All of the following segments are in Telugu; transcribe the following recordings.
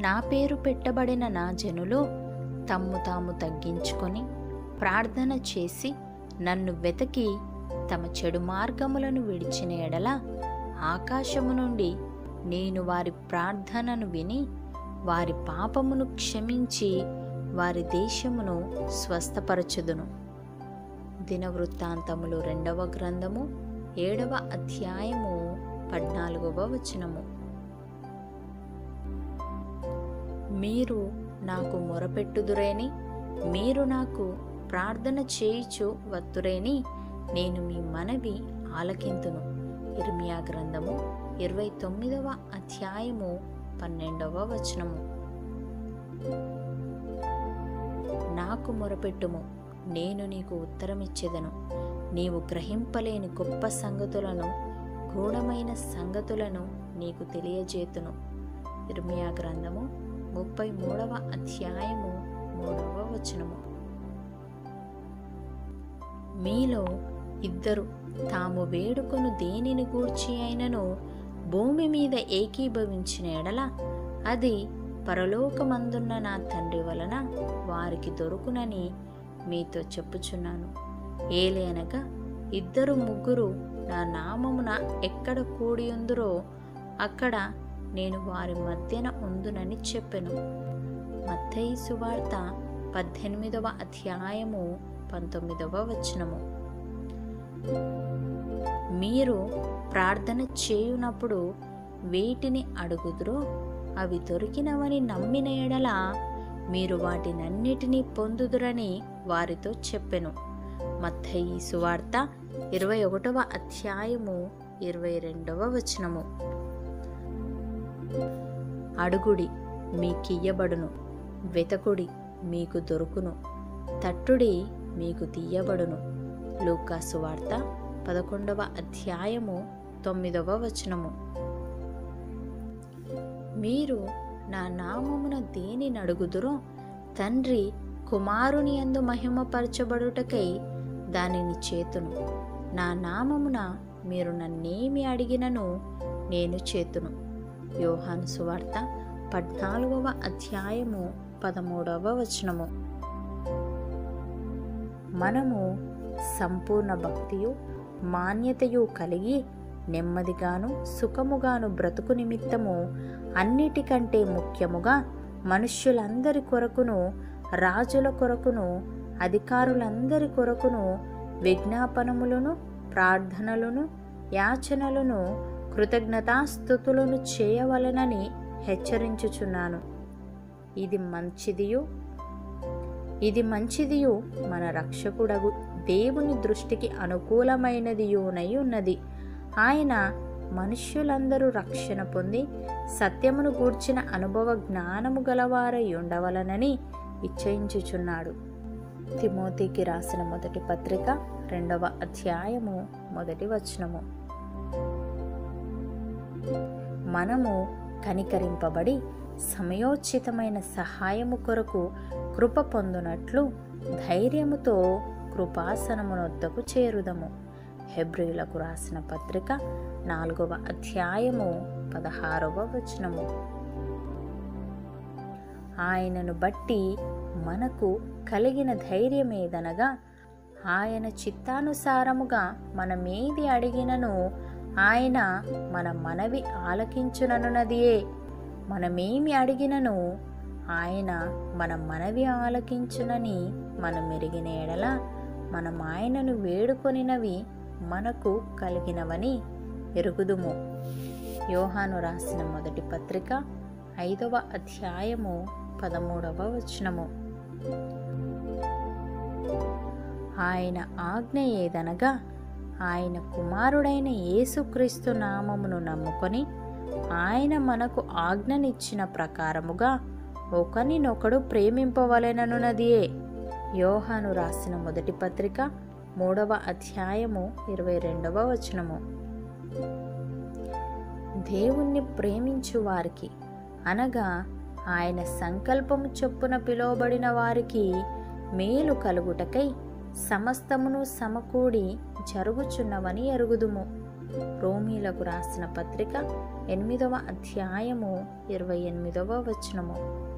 నా పేరు పెట్టబడిన నా జనులు తమ్ము తాము తగ్గించుకొని ప్రార్థన చేసి నన్ను వెతకి తమ చెడు మార్గములను విడిచిన ఎడల ఆకాశము నుండి నేను వారి ప్రార్థనను విని వారి పాపమును క్షమించి వారి దేశమును స్వస్థపరచుదును. దినవృత్తాంతములు రెండవ గ్రంథము ఏడవ అధ్యాయము పద్నాలుగవ వచనము. మీరు నాకు మొరపెట్టుదురేని మీరు నాకు ప్రార్థన చేయుచు వత్తురేని నేను మీ మనవి ఆలకింతును. ఇర్మియా గ్రంథము ఇరవై తొమ్మిదవ అధ్యాయము పన్నెండవ వచనము. నాకు మొరపెట్టుము నేను నీకు ఉత్తరమిచ్చేదను. నీవు గ్రహింపలేని గొప్ప సంగతులను గూఢమైన సంగతులను నీకు తెలియజేతును. ఇర్మియా గ్రంథము ముప్పై మూడవ అధ్యాయము మూడవ వచనము. మీలో ఇద్దరు తాము వేడుకొను దేనిని గూర్చి అయినను భూమి మీద ఏకీభవించిన ఎడల అది పరలోకమందున్న నా తండ్రి వలన వారికి దొరుకునని మీతో చెప్పుచున్నాను. ఏలేనగా ఇద్దరు ముగ్గురు నా నామమున ఎక్కడ కూడి ఉందరో అక్కడ నేను వారి మధ్యన ఉందునని చెప్పెను. మత్తయి సువార్త పద్దెనిమిదవ అధ్యాయము పంతొమ్మిదవ వచనము. మీరు ప్రార్థన చేయునప్పుడు వేటిని అడుగుదురో అవి దొరికినవని నమ్మిన ఎడల మీరు వాటినన్నిటినీ పొందుదురని వారితో చెప్పెను. మత్తయి సువార్త ఇరవై ఒకటవ అధ్యాయము ఇరవై రెండవ వచనము. అడుగుడి మీకియ్యబడును వెతకుడి మీకు దొరుకును తట్టుడి మీకు తీయబడును లూకాసు వార్త పదకొండవ అధ్యాయము తొమ్మిదవ వచనము. మీరు నా నామమున దేని నడుగుదురో తండ్రి కుమారుని యందు మహిమపరచబడుటకై దానిని చేతును. నా నామమున మీరు నన్నేమి అడిగినను నేను చేతును. యోహాను సువార్త పద్నాలుగవ అధ్యాయము పదమూడవ వచనము. మనము సంపూర్ణ భక్తియు మాన్యతయు కలిగి నెమ్మదిగాను సుఖముగాను బ్రతుకు నిమిత్తము అన్నిటికంటే ముఖ్యముగా మనుష్యులందరి కొరకును రాజుల కొరకును అధికారులందరి కొరకును విజ్ఞాపనములను ప్రార్థనలను యాచనలను కృతజ్ఞతాస్థుతులను చేయవలనని హెచ్చరించుచున్నాను. ఇది మంచిదియు? ఇది మంచిదియు మన రక్షకుడగు దేవుని దృష్టికి అనుకూలమైనదియునై ఉన్నది. ఆయన మనుష్యులందరూ రక్షణ పొంది సత్యమును గూర్చిన అనుభవ జ్ఞానము గలవారై ఉండవలనని ఇచ్చయించుచున్నాడు తిమోతికి రాసిన మొదటి పత్రిక రెండవ అధ్యాయము మొదటి వచనము. మనము కనికరింపబడి సమయోచితమైన సహాయము కొరకు కృప పొందునట్లు ధైర్యముతో కృపాసనమునొద్దకు చేరుదము. హెబ్రిలకు రాసిన పత్రిక నాలుగవ అధ్యాయము పదహారవ వచనము. ఆయనను బట్టి మనకు కలిగిన ధైర్యమేదనగా ఆయన చిత్తానుసారముగా మనమేది అడిగినను ఆయన మన మనవి ఆలకించుననున్నదియే. మనమేమి అడిగినను ఆయన మన మనవి ఆలకించునని మనం మెరిగిన ఎడల మనం ఆయనను వేడుకొనినవి మనకు కలిగినవని ఎరుగుదుము. యోహాను రాసిన మొదటి పత్రిక ఐదవ అధ్యాయము పదమూడవ వచనము. ఆయన ఆజ్ఞ ఏదనగా ఆయన కుమారుడైన యేసుక్రీస్తు నామమును నమ్ముకొని ఆయన మనకు ఆజ్ఞనిచ్చిన ప్రకారముగా ఒకనినొకడు ప్రేమింపవలెననున్నదియే. యోహాను రాసిన మొదటి పత్రిక మూడవ అధ్యాయము ఇరవై రెండవ వచనము. దేవుణ్ణి ప్రేమించు వారికి అనగా ఆయన సంకల్పము చొప్పున పిలువబడిన వారికి మేలు కలుగుటకై సమస్తమును సమకూడి జరుగుచున్నవని ఎరుగుదుము. రోమీలకు రాసిన పత్రిక ఎనిమిదవ అధ్యాయము ఇరవై ఎనిమిదవ వచనము.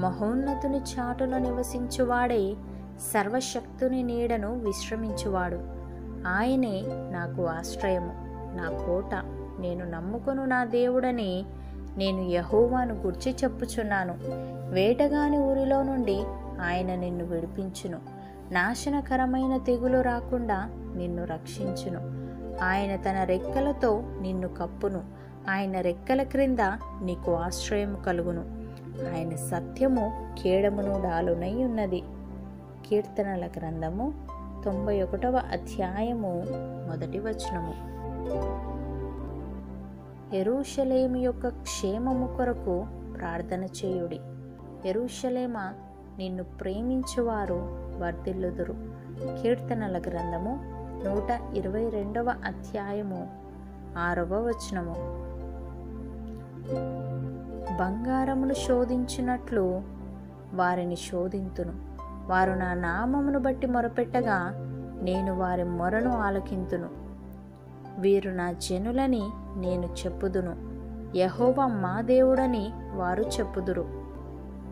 మహోన్నతుని చాటును నివసించువాడే సర్వశక్తుని నీడను విశ్రమించువాడు. ఆయనే నాకు ఆశ్రయము నా కోట. నేను నమ్ముకొను నా దేవుడని నేను యహోవాను గుర్చి చెప్పుచున్నాను. వేటగాని ఊరిలో నుండి ఆయన నిన్ను విడిపించును. నాశనకరమైన తెగులు రాకుండా నిన్ను రక్షించును. ఆయన తన రెక్కలతో నిన్ను కప్పును. ఆయన రెక్కల క్రింద నీకు ఆశ్రయము కలుగును. ఆయన సత్యము కేడమును డాలునై ఉన్నది. కీర్తనల గ్రంథము తొంభై ఒకటవ అధ్యాయము మొదటి వచనము. ఎరుషలేము యొక్క క్షేమము కొరకు ప్రార్థన చేయుడి. ఎరుషలేమ నిన్ను ప్రేమించువారు వర్ధిల్లుదురు. కీర్తనల గ్రంథము నూట ఇరవై రెండవ అధ్యాయము ఆరవ వచనము. బంగారమును శోధించినట్లు వారిని శోధింతును. వారు నా నామమును బట్టి మొరపెట్టగా నేను వారి మొరను ఆలకింతును. వీరు నా జనులని నేను చెప్పుదును. యహోవ మా దేవుడని వారు చెప్పుదురు.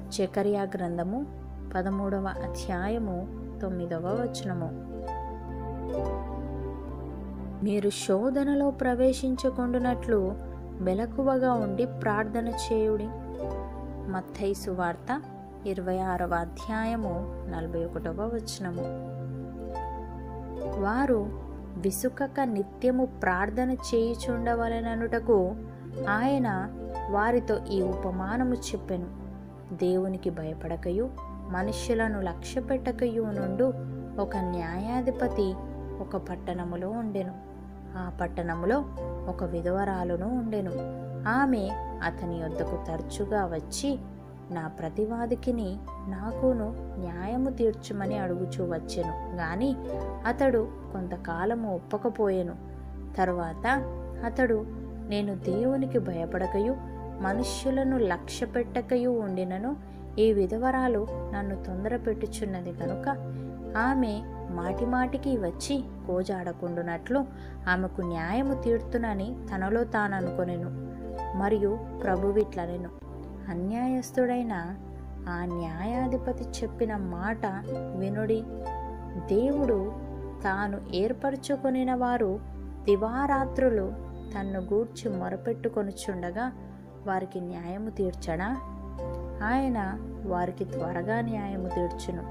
చకర్యా గ్రంథము పదమూడవ అధ్యాయము తొమ్మిదవ వచనము. మీరు శోధనలో ప్రవేశించకుండునట్లు మెలకువగా ఉండి ప్రార్థన చేయుడి. మత్తైసు వార్త ఇరవై ఆరవ అధ్యాయము నలభై ఒకటవ వచనము. వారు విసుకక నిత్యము ప్రార్థన చేయుచుండవలననుటకు ఆయన వారితో ఈ ఉపమానము చెప్పెను. దేవునికి భయపడకయు మనుష్యులను లక్ష్యపెట్టకయు నుండు ఒక న్యాయాధిపతి ఒక పట్టణములో ఉండెను. ఆ పట్టణములో ఒక విధవరాలును ఉండెను. ఆమె అతని వద్దకు తరచుగా వచ్చి నా ప్రతివాదికిని నాకును న్యాయము తీర్చుమని అడుగుచూ వచ్చెను. గాని అతడు కొంతకాలము ఒప్పకపోయెను. తరువాత అతడు నేను దేవునికి భయపడకయు మనుష్యులను లక్ష్య పెట్టకయు ఉండినను ఈ విధవరాలు నన్ను తొందర పెట్టుచున్నది కనుక ఆమె మాటిమాటికి వచ్చి కోజాడకుండునట్లు ఆమెకు న్యాయము తీర్తునని తనలో తాననుకొనెను మరియు ప్రభువిట్లనెను. అన్యాయస్తుడైన ఆ న్యాయాధిపతి చెప్పిన మాట వినుడి దేవుడు తాను ఏర్పరచుకొనిన వారు దివారాత్రులు తన్ను గూర్చి మొరపెట్టుకొనుచుండగా వారికి న్యాయము తీర్చడా? ఆయన వారికి త్వరగా న్యాయము తీర్చును.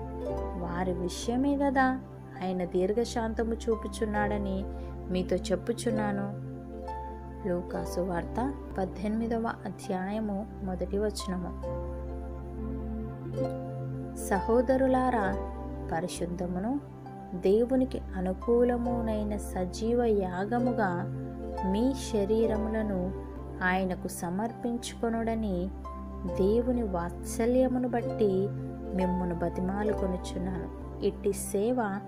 వారి విషయమే కదా ఆయన దీర్ఘశాంతము చూపుచున్నాడని మీతో చెప్పుచున్నాను. లూకాసు వార్త పద్దెనిమిదవ అధ్యాయము మొదటి వచనము. సహోదరులారా పరిశుద్ధమును దేవునికి అనుకూలమునైన సజీవ యాగముగా మీ శరీరములను ఆయనకు సమర్పించుకొనుడని దేవుని వాత్సల్యమును బట్టి మిమ్మను బతిమాలు కొనుచున్నాను ఇట్టి సేవ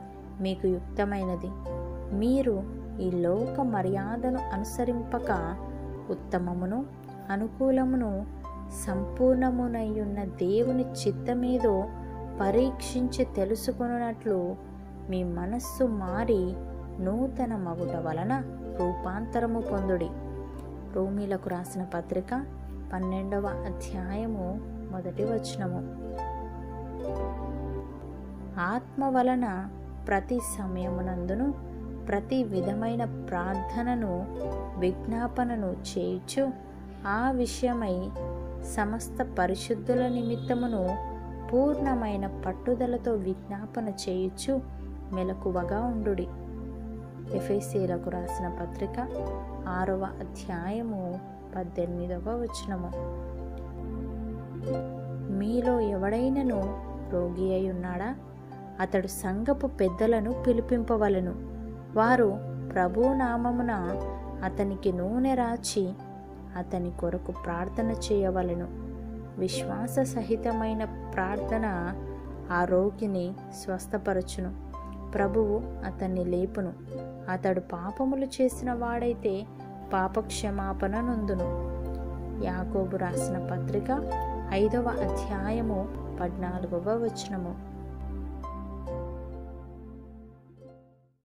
మీకు యుక్తమైనది. మీరు ఈ లోక మర్యాదను అనుసరింపక ఉత్తమమును అనుకూలమును సంపూర్ణమునయ్యున్న దేవుని చిత్తమేదో పరీక్షించి తెలుసుకున్నట్లు మీ మనస్సు మారి నూతన మగుట వలన రూపాంతరము పొందుడి. రోమీలకు రాసిన పత్రిక పన్నెండవ అధ్యాయము మొదటి వచనము. ఆత్మ వలన ప్రతి సమయమునందును ప్రతి విధమైన ప్రార్థనను విజ్ఞాపనను చేయుచు ఆ విషయమై సమస్త పరిశుద్ధుల నిమిత్తమును పూర్ణమైన పట్టుదలతో విజ్ఞాపన చేయుచు మెలకువగా ఉండుడి. ఎఫ్ఐసీలకు రాసిన పత్రిక ఆరవ అధ్యాయము పద్దెనిమిదవ వచనము. మీలో ఎవడైనను రోగి అయి ఉన్నాడా? అతడు సంఘపు పెద్దలను పిలిపింపవలను. వారు ప్రభు నామమున అతనికి నూనె రాచి అతని కొరకు ప్రార్థన చేయవలెను. విశ్వాస సహితమైన ప్రార్థన ఆ రోగిని స్వస్థపరచును. ప్రభువు అతన్ని లేపును. అతడు పాపములు చేసిన వాడైతే పాపక్షమాపణ నొందును. యాకోబు రాసిన పత్రిక ఐదవ అధ్యాయము పద్నాలుగవ వచనము.